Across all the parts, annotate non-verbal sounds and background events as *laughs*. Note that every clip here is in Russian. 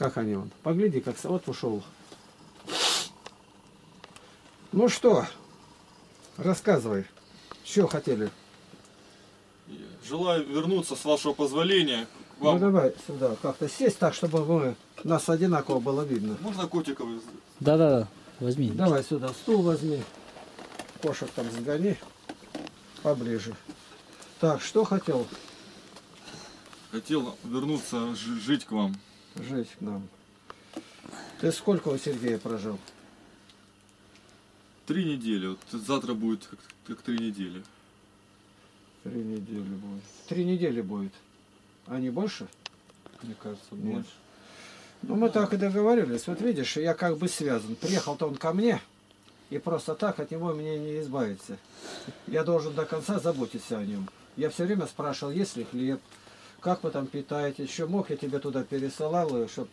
Как они он? Погляди, как... Вот ушел. Ну что, рассказывай. Что хотели? Желаю вернуться, с вашего позволения, к Ну вам. давай сюда, как-то сесть так, чтобы мы, нас одинаково было видно. Можно котиков? Да-да-да, возьми. Давай сюда стул возьми. Кошек там сгони поближе. Так, что хотел Хотел вернуться жить к вам. Жить к нам? Ты сколько у Сергея прожил? Три недели. Вот завтра будет как, как три недели. Три недели будет. Три недели будет. А не больше? Мне кажется, Нет. больше. Ну, мы так и договорились. Вот видишь, я как бы связан. Приехал-то он ко мне, и просто так от него мне не избавиться. Я должен до конца заботиться о нем. Я все время спрашивал, есть ли хлеб, как вы там питаетесь, еще мог я тебе туда пересылал, чтобы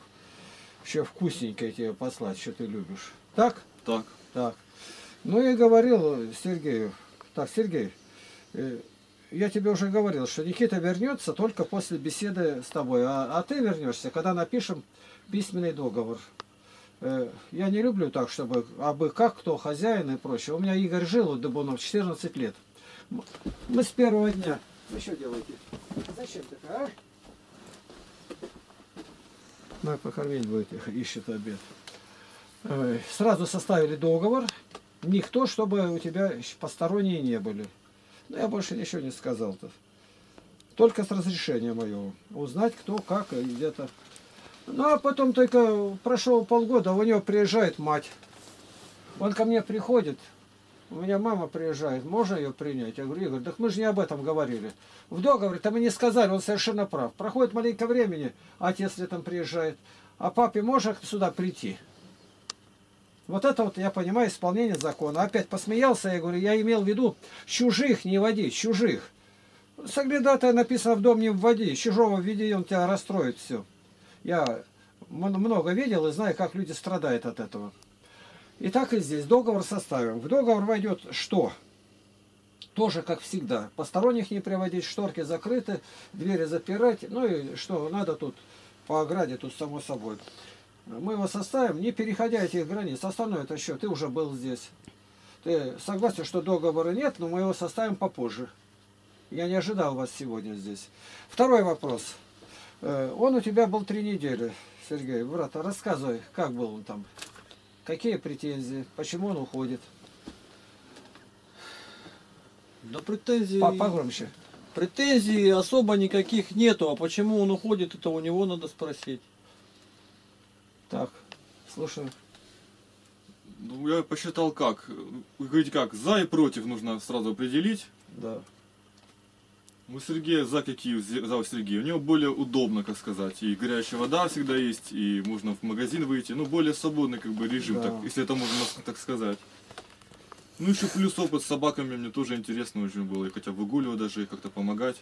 еще вкусненькое тебе послать, что ты любишь. Так? Так. Так. Ну и говорил Сергею, так, Сергей, э, я тебе уже говорил, что Никита вернется только после беседы с тобой, а, а ты вернешься, когда напишем письменный договор. Э, Я не люблю так, чтобы абы как, кто хозяин и прочее. У меня Игорь жил, вот Дубунов, 14 лет. Мы с первого дня... Вы что делаете? Зачем такая, а? На покормить будет, их *laughs* ищет обед. Ой, Сразу составили договор. Никто, чтобы у тебя посторонние не были. Но я больше ничего не сказал-то. Только с разрешения моего. Узнать, кто, как и где-то. Ну, а потом только прошло полгода, у него приезжает мать. Он ко мне приходит, у меня мама приезжает, можно ее принять? Я говорю, Игорь, так мы же не об этом говорили. В договоре-то мы не сказали, он совершенно прав. Проходит маленько времени, отец летом приезжает, а папе можно сюда прийти? Вот это вот, я понимаю, исполнение закона. Опять посмеялся, я говорю, я имел в виду чужих не водить, чужих. Соглядатая написано в дом не вводи, чужого введи, он тебя расстроит все. Я много видел и знаю, как люди страдают от этого. И так и здесь. Договор составим. В договор войдет что? Тоже, как всегда. Посторонних не приводить, шторки закрыты, двери запирать. Ну и что надо тут по ограде, тут само собой. Мы его составим, не переходя этих границ. Остальное это что? Ты уже был здесь. Ты согласен, что договора нет, но мы его составим попозже. Я не ожидал вас сегодня здесь. Второй вопрос. Э, Он у тебя был три недели, Сергей. Брат, рассказывай, как был он там? Какие претензии? Почему он уходит? Да претензий, По- Погромче. претензий особо никаких нету, а почему он уходит, это у него надо спросить. Так, слушаю. Ну, я посчитал как. Вы говорите как, за и против нужно сразу определить. Да. У Сергея за какие за у Сергея? У него более удобно, как сказать. И горячая вода всегда есть, и можно в магазин выйти. Ну, более свободный как бы режим, Да. так, если это можно так сказать. Ну, еще плюс опыт с собаками мне тоже интересно очень было. И хотя выгуливать даже, и как-то помогать.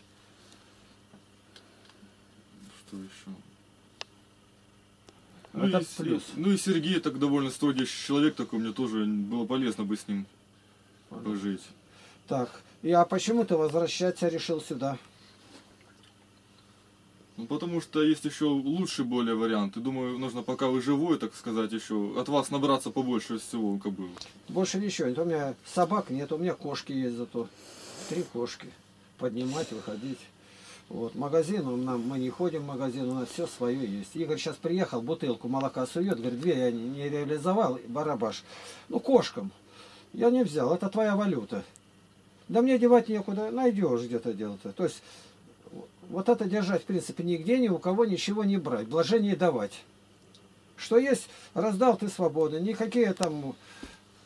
Что еще? Ну, Это и, плюс. ну и Сергей так довольно строгий человек такой, мне тоже было полезно бы с ним пожить. Так, и а почему ты возвращаться решил сюда? Ну потому что есть еще лучший более вариант. И думаю, нужно пока вы живой, так сказать, еще от вас набраться побольше всего, бы. Больше ничего нет. У меня собак нет, у меня кошки есть зато. Три кошки. Поднимать, выходить. Вот, магазин, он нам, мы не ходим в магазин, у нас все свое есть. Игорь сейчас приехал, бутылку молока сует, говорит, две я не, не реализовал, барабаш. Ну, кошкам. Я не взял, это твоя валюта. Да мне девать некуда, найдешь где-то дело-то. То есть, вот это держать, в принципе, нигде, ни у кого ничего не брать, блажение давать. Что есть, раздал ты свободно. Никакие там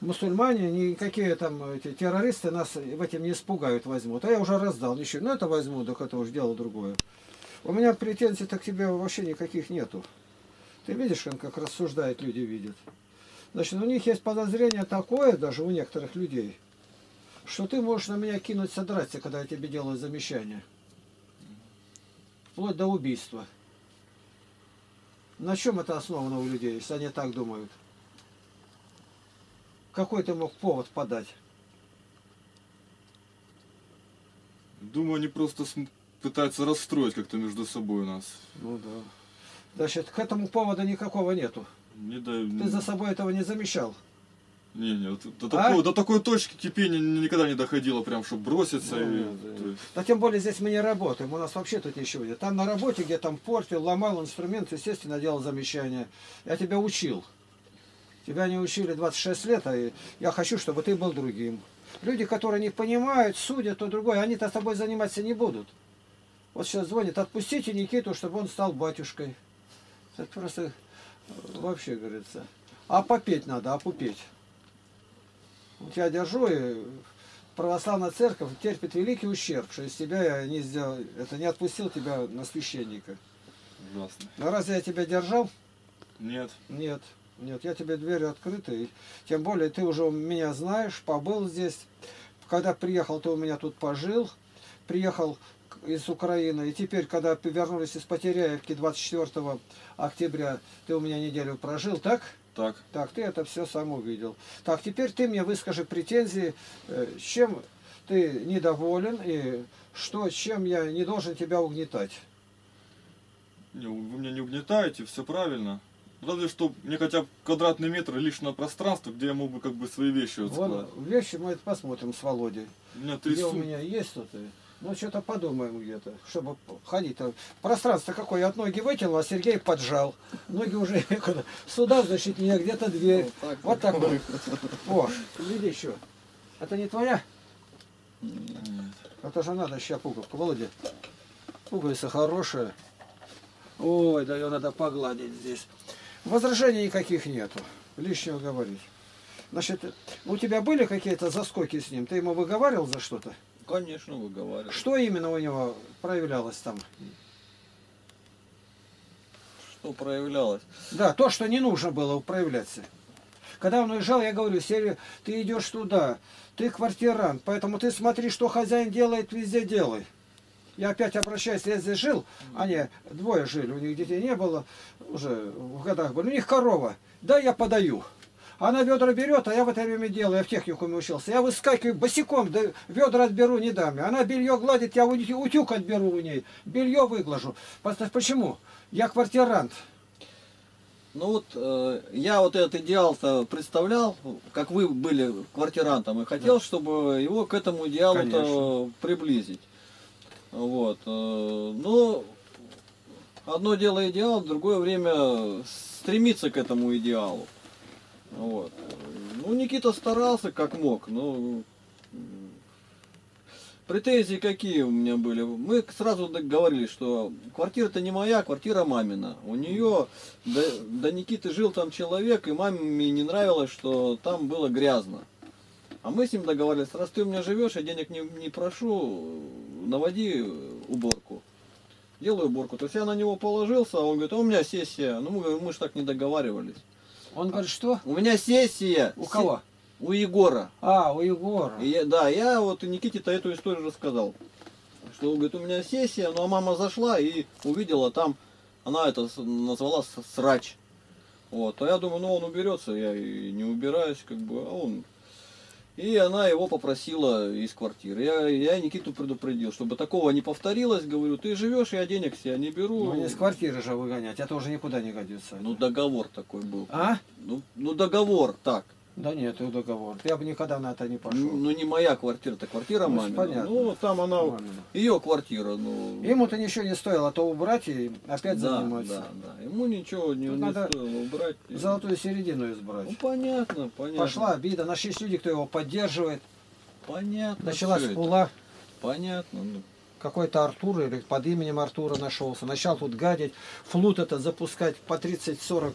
мусульмане, никакие там эти террористы нас в этим не испугают, возьмут. А я уже раздал, ничего. Ну это возьму, так это уж дело другое. У меня претензий-то к тебе вообще никаких нету. Ты видишь, он как рассуждает, люди видят. Значит, у них есть подозрение такое, даже у некоторых людей, что ты можешь на меня кинуть содраться, когда я тебе делаю замечание. Вплоть до убийства. На чем это основано у людей, если они так думают? Какой ты мог повод подать? Думаю, они просто пытаются расстроить как-то между собой нас. Ну да. Значит, к этому повода никакого нету. Не да, Ты за собой этого не замечал. Не, не, до, А? такого, до такой точки кипения никогда не доходило, прям, чтобы броситься. Ну, и, да. есть, Да тем более здесь мы не работаем, у нас вообще тут ничего нет. Там на работе, где там портил, ломал инструмент, естественно, делал замечания. Я тебя учил. Тебя не учили 26 лет, а я хочу, чтобы ты был другим. Люди, которые не понимают, судят то другое, они-то с тобой заниматься не будут. Вот сейчас звонит, отпустите Никиту, чтобы он стал батюшкой. Это просто э, вообще, говорится. А попеть надо, а пупеть. Вот я держу, и православная церковь терпит великий ущерб, что из тебя я не сделал, это не отпустил тебя на священника. ужасно. Но разве я тебя держал? Нет. Нет, нет, я тебе двери открыты. И тем более ты уже меня знаешь, побыл здесь. Когда приехал, ты у меня тут пожил. Приехал из Украины. И теперь, когда вернулись из Потеряевки 24 октября, ты у меня неделю прожил, так? Так. Так, ты это все сам увидел. Так, теперь ты мне выскажи претензии, э, чем ты недоволен и что, чем я не должен тебя угнетать. Не, вы меня не угнетаете, все правильно. Разве что мне хотя бы квадратный метр личного пространства, где я мог бы как бы свои вещи вот Вон складывать. вещи мы это посмотрим с Володей. У меня три Где у меня есть тут? Ну, что-то подумаем где-то, чтобы ходить-то. Пространство какое, от ноги вытянул, а Сергей поджал. Ноги уже. *laughs* Сюда, значит, не где-то дверь. Вот так вот. О, гляди еще. Это не твоя? Нет. Это же надо сейчас пуговку. Володя, пуговица хорошая. Ой, да ее надо погладить здесь. Возражений никаких нету. Лишнего говорить. Значит, у тебя были какие-то заскоки с ним? Ты ему выговаривал за что-то? Конечно, выговариваю. Что именно у него проявлялось там? Что проявлялось? Да, то, что не нужно было проявляться. Когда он уезжал, я говорю, Серега, ты идешь туда, ты квартирант, поэтому ты смотри, что хозяин делает, везде делай. Я опять обращаюсь, я здесь жил, они двое жили, у них детей не было, уже в годах были, у них корова, да, я подаю. Она ведра берет, а я в это время делаю, я в техникуме учился. Я выскакиваю босиком, да ведра отберу, не дам. Она белье гладит, я утюг отберу у ней, белье выглажу. Почему? Я квартирант. Ну вот э, я вот этот идеал-то представлял, как вы были квартирантом, и хотел, чтобы его к этому идеалу-то приблизить. Вот. э, но одно дело идеал, другое время стремиться к этому идеалу. Вот. Ну, Никита старался как мог, но претензии какие у меня были? Мы сразу договорились, что квартира-то не моя, квартира мамина. У нее до, до Никиты жил там человек, и маме не нравилось, что там было грязно. А мы с ним договорились, раз ты у меня живешь, я денег не, не прошу, наводи уборку. Делаю уборку. То есть я на него положился, а он говорит, а у меня сессия. Ну, мы, мы же так не договаривались. Он говорит, что? У меня сессия. У кого? У Егора. А, у Егора. И я- да, я вот Никите-то эту историю рассказал. Что, говорит, у меня сессия, ну а мама зашла и увидела там, она это назвала срач. Вот, а я думаю, ну он уберется, я и не убираюсь, как бы, а он... И она его попросила из квартиры. Я, я Никиту предупредил, чтобы такого не повторилось, говорю, ты живешь, я денег себе не беру. Ну, не с квартиры же выгонять, это уже никуда не годится. Ну, договор такой был. А? Ну, ну договор, так. Да нет, и договор. Я бы никогда на это не пошел. Ну, ну, не моя квартира, это квартира Ну, мамина. понятно. Ну, там она, Мамина. ее квартира, ну... Ему-то ничего не стоило, то убрать и опять да, заниматься. Да, да. Ему ничего не, Тут не надо стоило убрать. Золотую середину избрать. Ну, понятно, понятно. Пошла обида, нашлись люди, кто его поддерживает. Понятно. Началась это. пула. Понятно. ну. Какой-то Артур или под именем Артура нашелся. Начал тут гадить. Флут это запускать по 30-40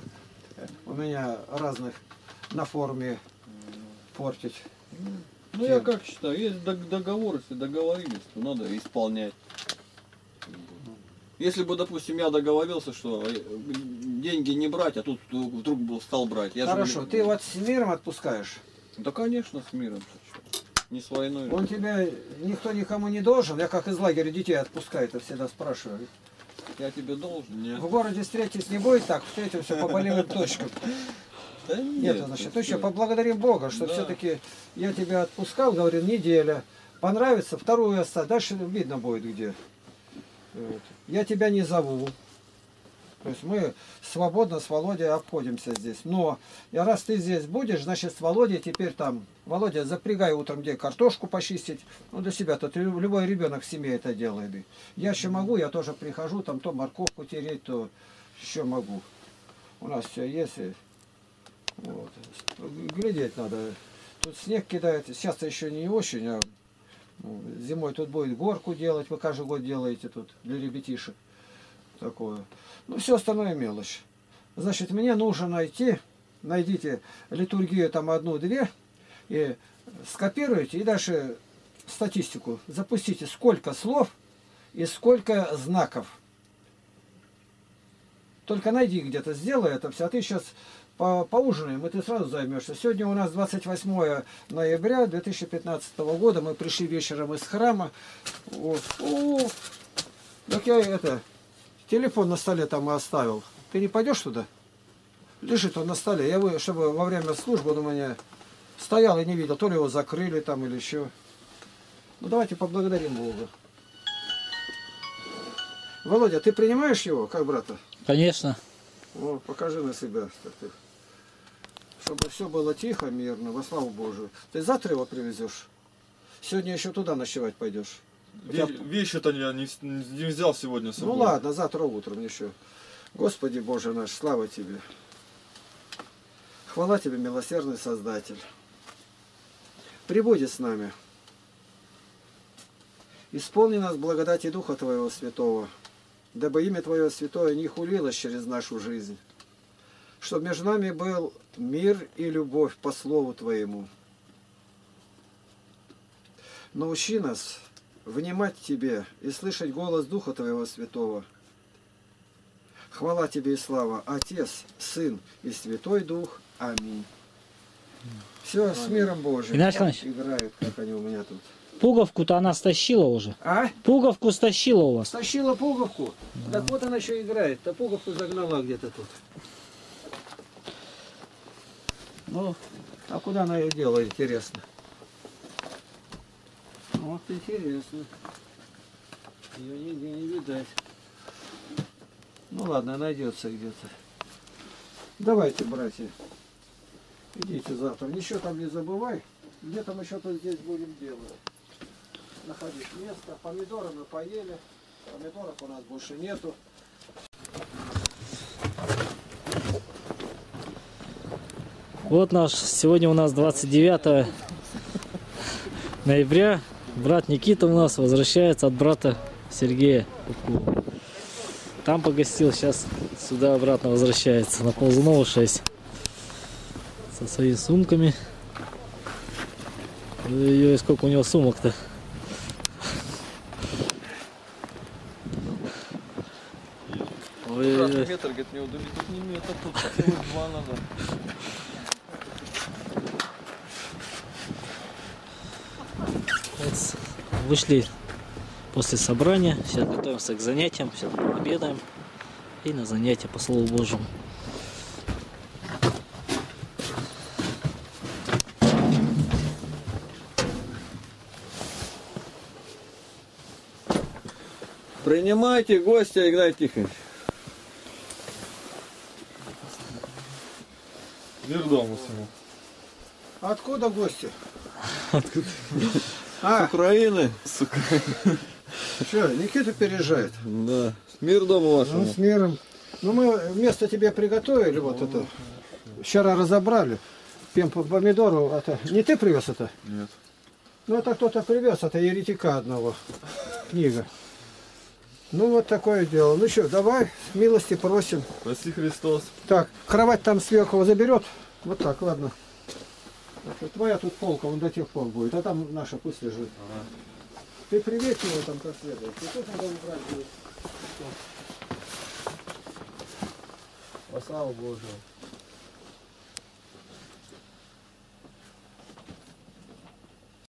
у меня разных на форуме портить. Ну, я как считаю, есть дог- договор, если договорились, то надо исполнять. Если бы, допустим, я договорился, что э, деньги не брать, а тут вдруг был стал брать. Я же Хорошо, не- ты вот с миром отпускаешь. Да, конечно, с миром. Не с войной. Он тебя никто никому не должен. Я как из лагеря детей отпускаю, это всегда спрашиваю. Я тебе должен. Нет. В городе встретить не будет так, встретимся по болевым точкам. Да Нет, нет, значит, точно чё. поблагодарим Бога, что Да. все-таки я тебя отпускал, говорил, неделя. Понравится, вторую оставь. Дальше видно будет где. Вот. Я тебя не зову. То есть мы свободно с Володей обходимся здесь. Но и раз ты здесь будешь, значит с Володей теперь там, Володя, запрягай утром где картошку почистить. Ну для себя-то любой ребенок в семье это делает. Я еще могу, я тоже прихожу, там то морковку тереть, то еще могу. У нас все есть. Вот. Глядеть надо. Тут снег кидает. сейчас еще не очень, а ну, зимой тут будет горку делать. Вы каждый год делаете тут для ребятишек. Такое. Ну, все остальное мелочь. Значит, мне нужно найти, найдите литургию там одну-две, и скопируйте, и дальше статистику. Запустите, сколько слов и сколько знаков. Только найди где-то, сделай это все. А ты сейчас по поужинаем, и ты сразу займешься. Сегодня у нас 28 ноября 2015 года. Мы пришли вечером из храма. Вот. О, так я это, телефон на столе там и оставил. Ты не пойдешь туда? Лежит он на столе. Я, вы- чтобы во время службы он у меня стоял и не видел. То ли его закрыли там или еще. Ну давайте поблагодарим Бога. Володя, ты принимаешь его как брата? Конечно. О, покажи на себя. как ты. Чтобы все было тихо, мирно, во славу Божию. Ты завтра его привезешь? Сегодня еще туда ночевать пойдешь. Ве- Вещи-то я не, не взял сегодня с Ну собой. ладно, завтра утром еще. Господи Боже наш, слава Тебе. Хвала Тебе, милосердный Создатель. Прибудет с нами. Исполни нас благодати Духа Твоего Святого, дабы имя Твое Святое не хулилось через нашу жизнь, чтобы между нами был мир и любовь по Слову Твоему. Научи нас внимать Тебе и слышать голос Духа Твоего Святого. Хвала Тебе и слава, Отец, Сын и Святой Дух. Аминь. Все, с миром Божьим. Игнатий Иванович. Играют, как они у меня тут. Пуговку-то она стащила уже. А? Пуговку стащила у вас. Стащила пуговку. Так вот она еще играет. Да пуговку загнала где-то тут. Ну, а куда она ее делает, интересно? Вот интересно. Ее нигде не видать. Ну ладно, найдется где-то. Давайте, братья. Идите завтра. Ничего там не забывай. Где-то мы что-то здесь будем делать. Находить место. Помидоры мы поели. Помидоров у нас больше нету. Вот наш, сегодня у нас 29 ноября. Брат Никита у нас возвращается от брата Сергея Кукова. Там погостил, сейчас сюда обратно возвращается на Ползунова 6. Со своими сумками. Ой-ой, сколько у него сумок-то. Ой-ой-ой. Метр, говорит, мне удалить. Тут не метр, тут целых два надо. Вот с- вышли после собрания, сейчас готовимся к занятиям, сейчас обедаем и на занятия по Слову Божьему. Принимайте гостя, Игнатий Тихонович. Мир дому всему. Откуда гости? С *laughs* А, Украины. что, *laughs* Никита переезжает? Да. Мир дому Ну, вашему. с миром. Ну, мы место тебе приготовили, вот это. Вчера разобрали. Пем по помидору. Это... Не ты привез это? Нет. Ну, это кто-то привез, это еретика одного. Книга. Ну, вот такое дело. Ну что, давай, милости просим. Спаси Христос. Так, кровать там сверху заберет. Вот так, ладно. Так, Твоя тут полка, он до тех пор будет, а там наша пусть лежит. Ты приветь его там как следует. И тут надо убрать будет. Во славу Божию.